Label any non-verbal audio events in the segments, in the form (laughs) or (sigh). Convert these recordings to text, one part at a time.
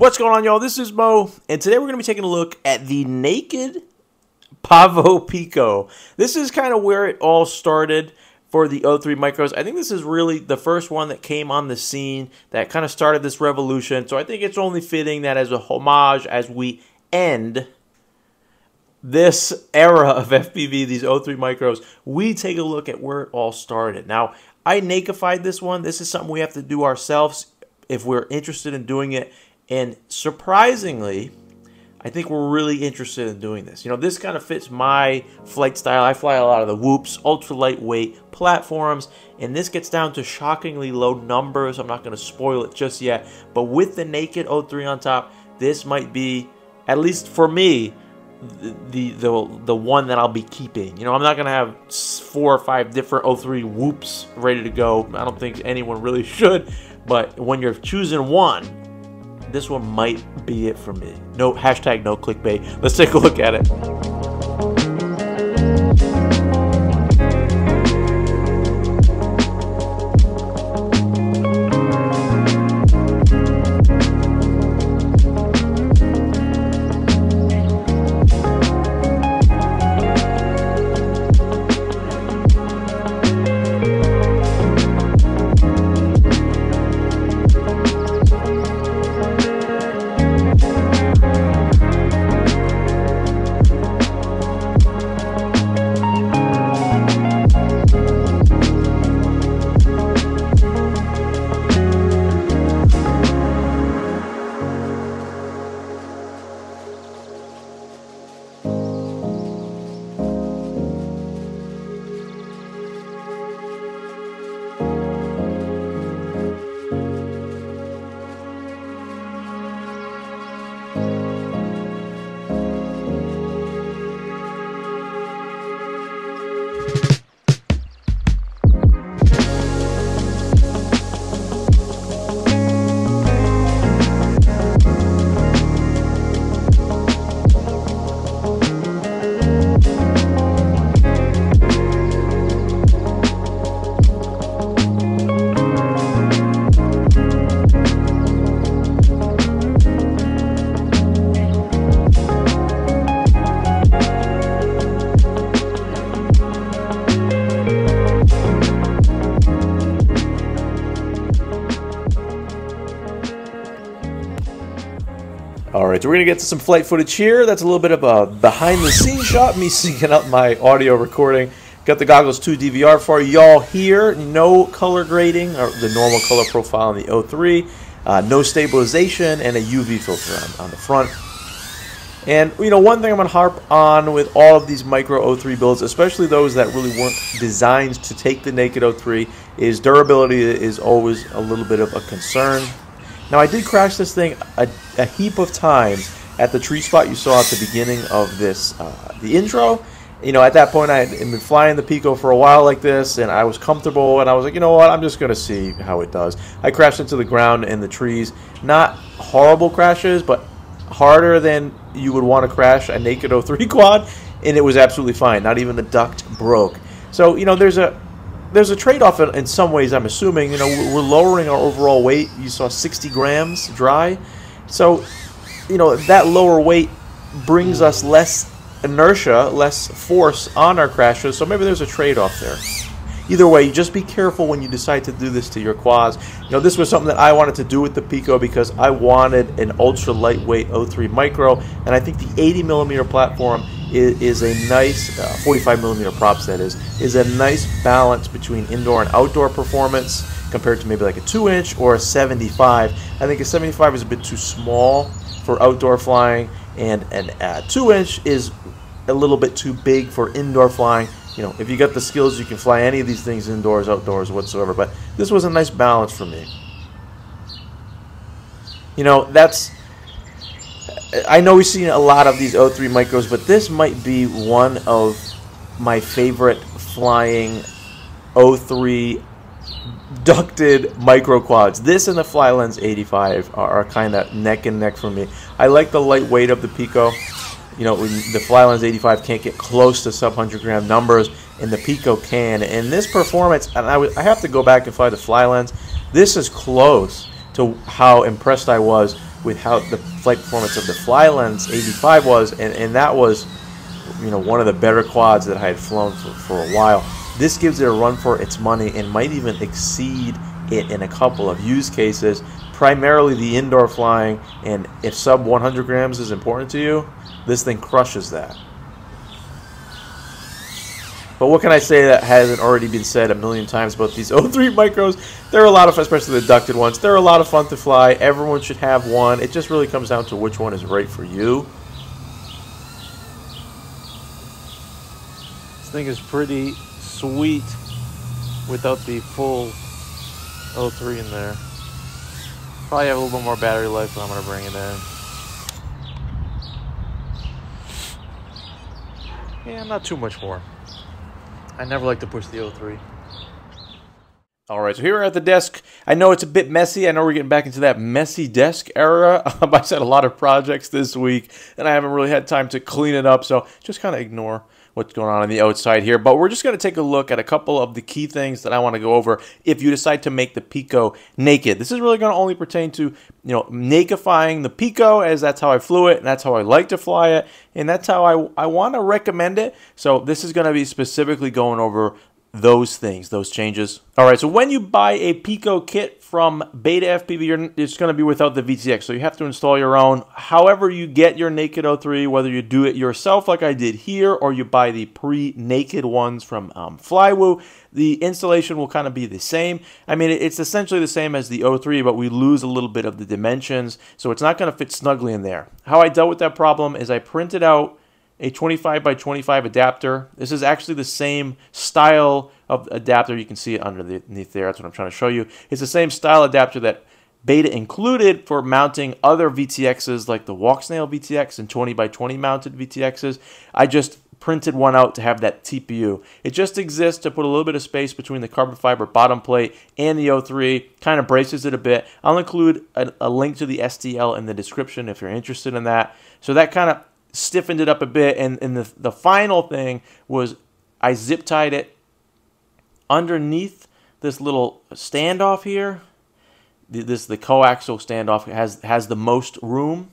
What's going on, y'all? This is Mo, and today we're going to be taking a look at the Naked Pavo Pico. This is kind of where it all started for the O3 micros. I think this is really the first one that came on the scene that kind of started this revolution. So I think it's only fitting that as a homage as we end this era of FPV, these O3 micros, we take a look at where it all started. Now, I nakified this one. This is something we have to do ourselves if we're interested in doing it and surprisingly, I think we're really interested in doing this. You know, this kind of fits my flight style. I fly a lot of the whoops, ultra lightweight platforms, and this gets down to shockingly low numbers. I'm not going to spoil it just yet, but with the naked O3 on top, this might be, at least for me, the the the one that I'll be keeping. You know, I'm not gonna have four or five different O3 whoops ready to go. I don't think anyone really (laughs) should. But when you're choosing one, this one might be it for me. No hashtag no clickbait. Let's take a look at it. So we're gonna get to some flight footage here. That's a little bit of a behind-the-scenes shot, me (laughs) syncing up my audio recording. Got the Goggles 2 DVR for y'all here. No color grading, or the normal color profile in the O3. Uh, no stabilization, and a UV filter on, on the front. And, you know, one thing I'm going to harp on with all of these micro O3 builds, especially those that really weren't designed to take the naked O3, is durability is always a little bit of a concern. Now I did crash this thing a, a heap of times at the tree spot you saw at the beginning of this, uh, the intro. You know, at that point I had been flying the Pico for a while like this, and I was comfortable, and I was like, you know what, I'm just going to see how it does. I crashed into the ground and the trees. Not horrible crashes, but harder than you would want to crash a naked 03 (laughs) quad, and it was absolutely fine. Not even the duct broke. So, you know, there's a there's a trade-off in, in, some ways. I'm assuming you know we're lowering our overall weight. You saw 60 grams dry, so you know that lower weight brings us less inertia, less force on our crashes. So maybe there's a trade-off there. Either way, just be careful when you decide to do this to your quads. You know, this was something that I wanted to do with the Pico because I wanted an ultra lightweight O3 micro, and I think the 80 millimeter platform is, is a nice uh, 45 millimeter props that is is a nice balance between indoor and outdoor performance compared to maybe like a 2 inch or a 75 I think a 75 is a bit too small for outdoor flying and an uh, 2 inch is a little bit too big for indoor flying you know if you got the skills you can fly any of these things indoors outdoors whatsoever but this was a nice balance for me you know that's I know we've seen a lot of these O3 micros, but this might be one of my favorite flying O3 ducted micro quads. This and the Flylens 85 are, are kind of neck and neck for me. I like the lightweight of the Pico. You know, the Flylens 85 can't get close to sub 100 gram numbers, and the Pico can. And this performance, and I, I have to go back and fly the Flylens. This is close to how impressed I was with how the flight performance of the Flylens 85 was, and, and that was, you know, one of the better quads that I had flown for, for a while. This gives it a run for its money and might even exceed it in a couple of use cases, primarily the indoor flying, and if sub 100 grams is important to you, this thing crushes that. But what can I say that hasn't already been said a million times about these (laughs) O3 micros? They're a lot of fun, especially the ducted ones. They're a lot of fun to fly. Everyone should have one. It just really comes down to which one is right for you. This thing is pretty sweet without the full O3 in there. Probably have a little bit more battery life, but I'm to bring it in. Yeah, not too much more. I never like to push the O3. All right, so here we're at the desk. I know it's a bit messy. I know we're getting back into that messy desk era. (laughs) I've had a lot of projects this week, and I haven't really had time to clean it up, so just kind of ignore what's going on on the outside here. But we're just going to take a look at a couple of the key things that I want to go over if you decide to make the Pico naked. This is really going to only pertain to, you know, nakifying the Pico as that's how I flew it and that's how I like to fly it and that's how I, I want to recommend it. So this is going to be specifically going over those things, those changes. All right, so when you buy a Pico kit from Beta FPV, it's going to be without the VTX, so you have to install your own. However you get your Naked 03, whether you do it yourself like I did here, or you buy the pre-naked ones from um, Flywoo, the installation will kind of be the same. I mean, it's essentially the same as the 03, but we lose a little bit of the dimensions, so it's not going to fit snugly in there. How I dealt with that problem is I printed out a 25 by 25 adapter. This is actually the same style of adapter. You can see it underneath there. That's what I'm trying to show you. It's the same style adapter that Beta included for mounting other VTXs like the Walksnail VTX and 20 by 20 mounted VTXs. I just printed one out to have that TPU. It just exists to put a little bit of space between the carbon fiber bottom plate and the O3, kind of braces it a bit. I'll include a, a link to the STL in the description if you're interested in that. So that kind of stiffened it up a bit. And, and the, the final thing was I zip tied it underneath this little standoff here. This the coaxial standoff has has the most room,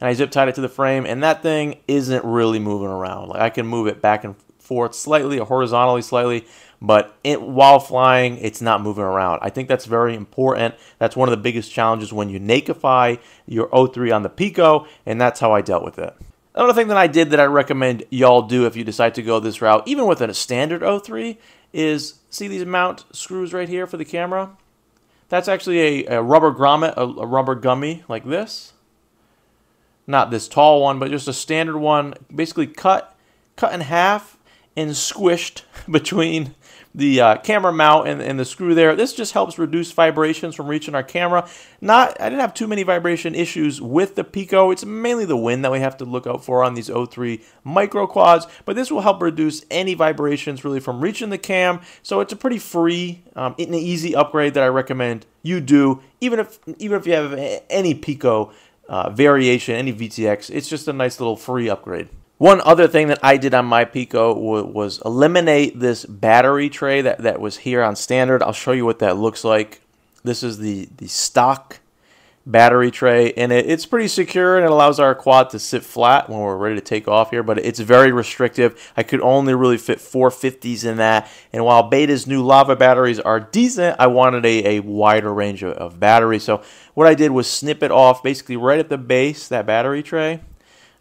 and I zip tied it to the frame, and that thing isn't really moving around. Like I can move it back and forth slightly or horizontally slightly, but it, while flying, it's not moving around. I think that's very important. That's one of the biggest challenges when you nakify your O3 on the Pico, and that's how I dealt with it. Another thing that I did that I recommend y'all do if you decide to go this route, even with a standard O3, is see these mount screws right here for the camera? That's actually a, a rubber grommet, a, a rubber gummy like this. Not this tall one, but just a standard one, basically cut, cut in half and squished (laughs) between the uh, camera mount and, and the screw there. This just helps reduce vibrations from reaching our camera. Not, I didn't have too many vibration issues with the Pico. It's mainly the wind that we have to look out for on these O3 micro quads, but this will help reduce any vibrations really from reaching the cam. So it's a pretty free um, and easy upgrade that I recommend you do, even if even if you have any Pico uh, variation, any VTX. It's just a nice little free upgrade. One other thing that I did on my Pico was eliminate this battery tray that, that was here on standard. I'll show you what that looks like. This is the, the stock battery tray, and it, it's pretty secure, and it allows our quad to sit flat when we're ready to take off here, but it's very restrictive. I could only really fit 450s in that, and while Beta's new lava batteries are decent, I wanted a, a wider range of, of batteries. So what I did was snip it off basically right at the base, that battery tray,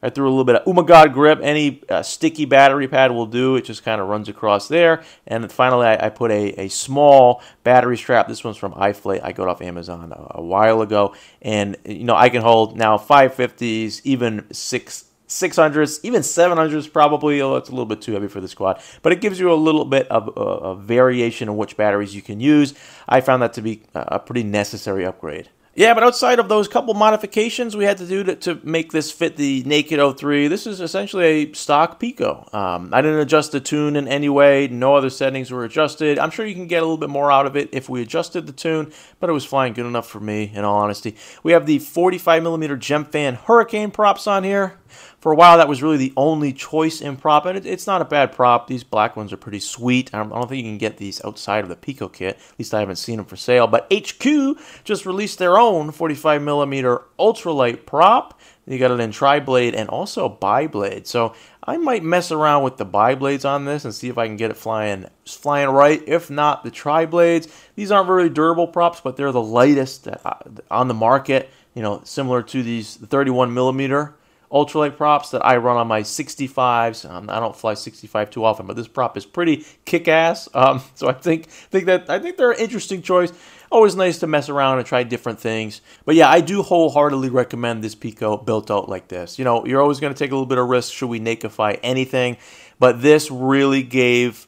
I threw a little bit of Ummagawd grip. Any uh, sticky battery pad will do. It just kind of runs across there. And finally, I, I, put a, a small battery strap. This one's from iFlight. I got off Amazon a, a, while ago. And, you know, I can hold now 550s, even 6 600s, even 700s probably. Oh, it's a little bit too heavy for the squad. But it gives you a little bit of uh, a variation in which batteries you can use. I found that to be a pretty necessary upgrade. Yeah, but outside of those couple modifications we had to do to, to make this fit the Naked 03, this is essentially a stock Pico. Um, I didn't adjust the tune in any way. No other settings were adjusted. I'm sure you can get a little bit more out of it if we adjusted the tune, but it was flying good enough for me, in all honesty. We have the 45 millimeter Gemfan Hurricane props on here. For a while, that was really the only choice in prop, and it, it's not a bad prop. These black ones are pretty sweet. I don't, I don't, think you can get these outside of the Pico kit. At least I haven't seen them for sale. But HQ just released their own 45 millimeter ultralight prop. You got it in tri-blade and also bi-blade. So I might mess around with the bi-blades on this and see if I can get it flying flying right. If not, the tri-blades. These aren't very durable props, but they're the lightest uh, on the market. You know, similar to these 31 millimeter ultralight props that I run on my 65s. Um, I don't fly 65 too often, but this prop is pretty kick-ass. Um, (laughs) so I think think that I think they're an interesting choice always nice to mess around and try different things. But yeah, I do wholeheartedly recommend this Pico built out like this. You know, you're always going to take a little bit of risk should we nakeify anything, but this really gave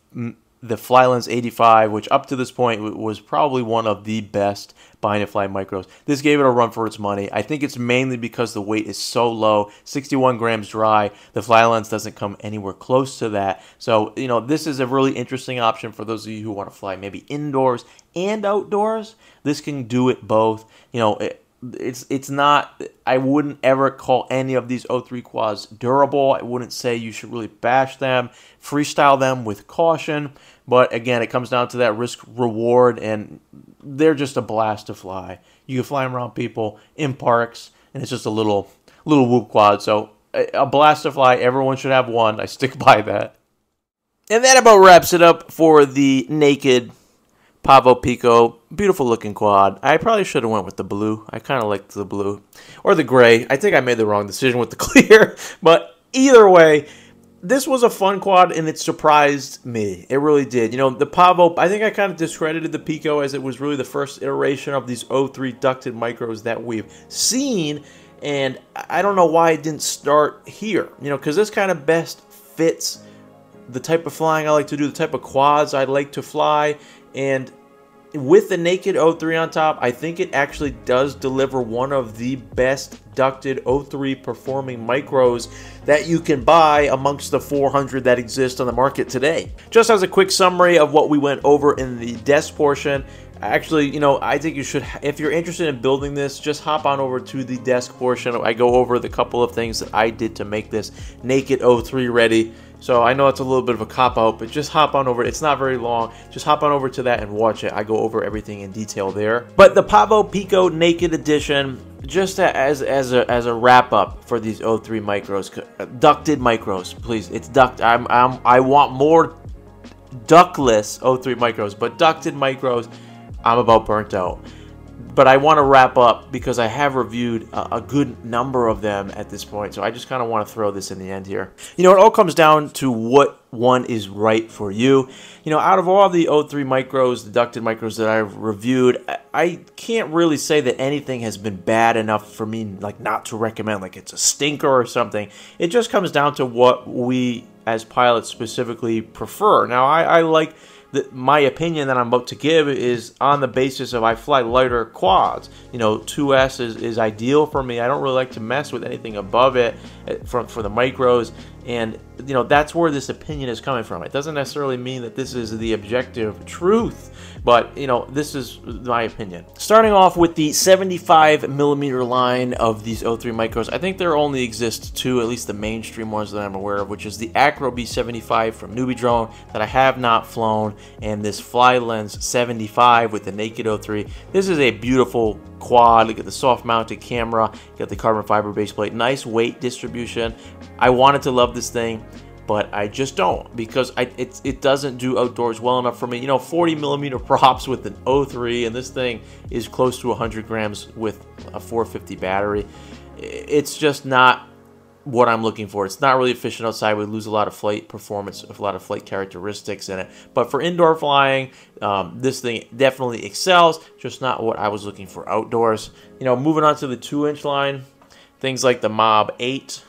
the Flylens 85, which up to this point was probably one of the best Behind the Fly micros. This gave it a run for its money. I think it's mainly because the weight is so low, 61 grams dry. The Flylens doesn't come anywhere close to that. So, you know, this is a really interesting option for those of you who want to fly maybe indoors and outdoors. This can do it both. You know, it, it's it's not I wouldn't ever call any of these O3 quads durable. I wouldn't say you should really bash them. Freestyle them with caution. But again, it comes down to that risk reward, and they're just a blast to fly. You can fly them around people in parks, and it's just a little little whoop quad. So a blast to fly. Everyone should have one. I stick (laughs) by that. And that about wraps it up for the naked Pavo Pico. Beautiful looking quad. I probably should have went with the blue. I kind of liked the blue. Or the gray. I think I made the wrong decision with the (laughs) clear. But either way, this was a fun quad and it surprised me. It really did. You know, the Pavo, I think I kind of discredited the Pico as it was really the first iteration of these O3 ducted micros that we've seen. And I don't know why it didn't start here, you know, because this kind of best fits the type of flying I like to do, the type of quads I like to fly. And with the naked O3 on top, I think it actually does deliver one of the best ducted O3 performing micros that you can buy amongst the 400 that exist on the market today. Just as a quick summary of what we went over in the desk portion, actually, you know, I think you should, if you're interested in building this, just hop on over to the desk portion. I go over the couple of things that I did to make this naked O3 ready. So I know it's a little bit of a cop out, but just hop on over. It's not very long. Just hop on over to that and watch it. I go over everything in detail there. But the Pavo Pico Naked Edition, just as as a as a wrap up for these O3 micros, ducted micros, please. It's duct. I'm, I'm I want more ductless O3 micros, but ducted micros, I'm about burnt out but I want to wrap up because I have reviewed a, a good number of them at this point. So I just kind of want to throw this in the end here. You know, it all comes down to what one is right for you. You know, out of all the O3 micros, the ducted micros that I've reviewed, I can't really say that anything has been bad enough for me like not to recommend like it's a stinker or something. It just comes down to what we as pilots specifically prefer. Now, I, I like the, my opinion that I'm about to give is on the basis of I fly lighter quads. You know, 2S is, is ideal for me. I don't really like to mess with anything above it eh, from for the micros. And, you know, that's where this opinion is coming from. It doesn't necessarily mean that this is the objective truth, but, you know, this is my opinion. Starting off with the 75 millimeter line of these O3 micros, I think there only exist two, at least the mainstream ones that I'm aware of, which is the Acro B75 from NewBeeDrone that I have not flown, and this Flylens 75 with the Naked O3. This is a beautiful quad. Look at the soft mounted camera, got the carbon fiber base plate, nice weight distribution. I wanted to love this thing, but I just don't because I, it, it doesn't do outdoors well enough for me. You know, 40 millimeter (laughs) props with an O3, and this thing is close to 100 grams with a 450 battery. It's just not what I'm looking for. It's not really efficient outside. We lose a lot of flight performance, a lot of flight characteristics in it. But for indoor flying, um, this thing definitely excels. Just not what I was looking for outdoors. You know, moving on to the two inch line, things like the Mob 8,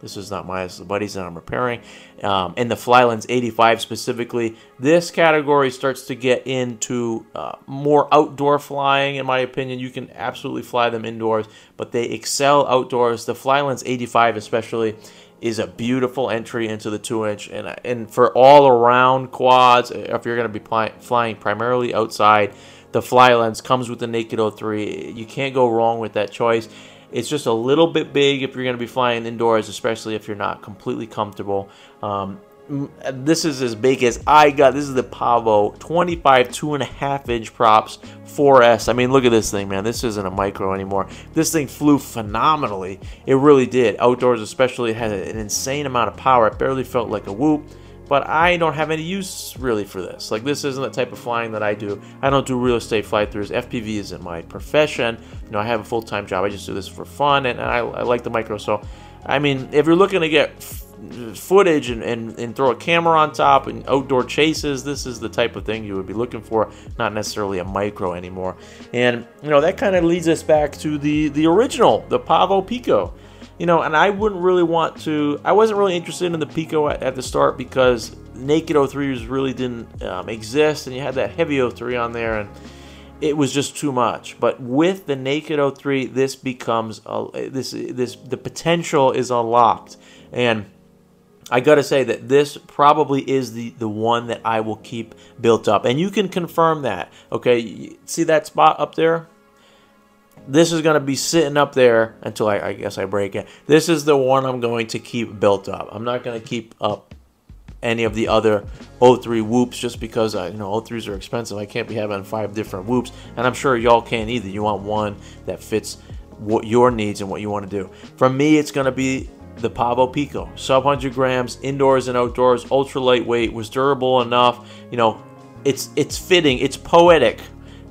this is not my is the buddies that I'm repairing. Um, and the Flylens 85 specifically. This category starts to get into uh, more outdoor flying, in my opinion. You can absolutely fly them indoors, but they excel outdoors. The Flylens 85 especially is a beautiful entry into the 2-inch. And, and for all-around quads, if you're going to be flying primarily outside, the Flylens comes with the Naked 03. You can't go wrong with that choice It's just a little bit big if you're going to be flying indoors, especially if you're not completely comfortable. Um, this is as big as I got. This is the Pavo 25 two and a half inch props 4S. I mean, look at this thing, man. This isn't a micro anymore. This thing flew phenomenally. It really did. Outdoors, especially, it had an insane amount of power. It barely felt like a whoop. But I don't have any use really for this. Like this isn't the type of flying that I do. I don't do real estate fly throughs. FPV isn't my profession. You know, I have a full time job. I just do this for fun, and I, I like the micro. So, I mean, if you're looking to get footage and, and, and throw a camera on top and outdoor chases, this is the type of thing you would be looking for, not necessarily a micro anymore. And, you know, that kind of leads us back to the, the original, the Pavo Pico. You know, and I wouldn't really want to, I wasn't really interested in the Pico at, at the start because Naked 03s really didn't um, exist and you had that heavy O3 on there and it was just too much. But with the Naked O3, this becomes, a, this, this, the potential is unlocked. And I gotta say that this probably is the, the one that I will keep built up. And you can confirm that. Okay, see that spot up there? This is gonna be sitting up there until I, I guess I break it. This is the one I'm going to keep built up. I'm not gonna keep up any of the other O3 whoops just because I, you know O3s are expensive. I can't be having five different whoops, and I'm sure y'all can't either. You want one that fits what your needs and what you want to do. For me, it's going to be the Pavo Pico. Sub 100 grams, indoors and outdoors, ultra lightweight, was durable enough. You know, it's it's fitting, it's poetic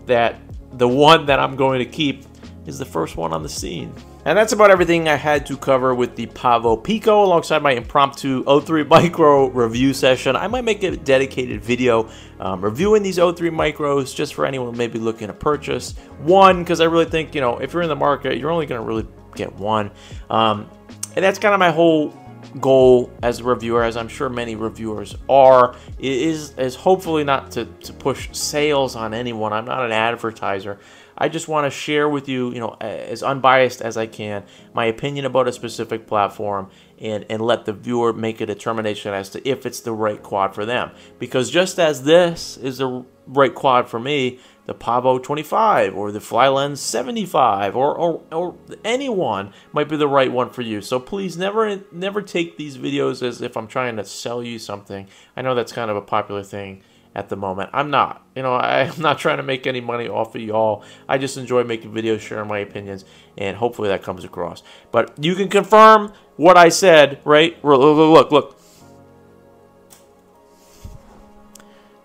that the one that I'm going to keep is the first one on the scene. And that's about everything I had to cover with the Pavo Pico alongside my impromptu O3 (laughs) Micro review session. I might make a dedicated video um, reviewing these O3 Micros just for anyone maybe looking to purchase one because I really think, you know, if you're in the market, you're only going to really get one. Um, and that's kind of my whole goal as a reviewer, as I'm sure many reviewers are, is, is hopefully not to, to push sales on anyone. I'm not an advertiser. I just want to share with you, you know, as unbiased as I can, my opinion about a specific platform and, and let the viewer make a determination as to if it's the right quad for them. Because just as this is the right quad for me, the Pavo 25 or the Flylens 75 or, or, or anyone might be the right one for you. So please never never take these videos as if I'm trying to sell you something. I know that's kind of a popular thing at the moment. I'm not. You know, (laughs) I'm not trying to make any money off of y'all. I just enjoy making videos, sharing my opinions, and hopefully that comes across. But you can confirm what I said, right? Look, look. look.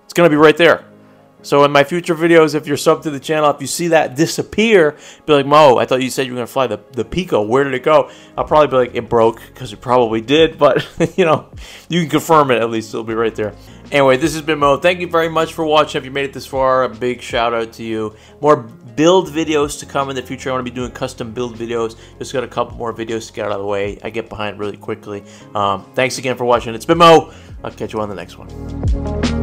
It's going to be right there. So in my future videos, if you're sub to the channel, if you see that disappear, be like, Mo, I thought you said you were going to fly the, the Pico. Where did it go? I'll probably be like, it broke, because it probably did. But, (laughs) you know, you can confirm it at least. It'll be right there. Anyway, this has been Mo. Thank you very much for watching. If you made it this far, a big shout out to you. More build videos to come in the future. I want to be doing custom build videos. Just got a couple more videos to get out of the way. I get behind really quickly. Um, thanks again for watching. It's been Mo. I'll catch you on the next one.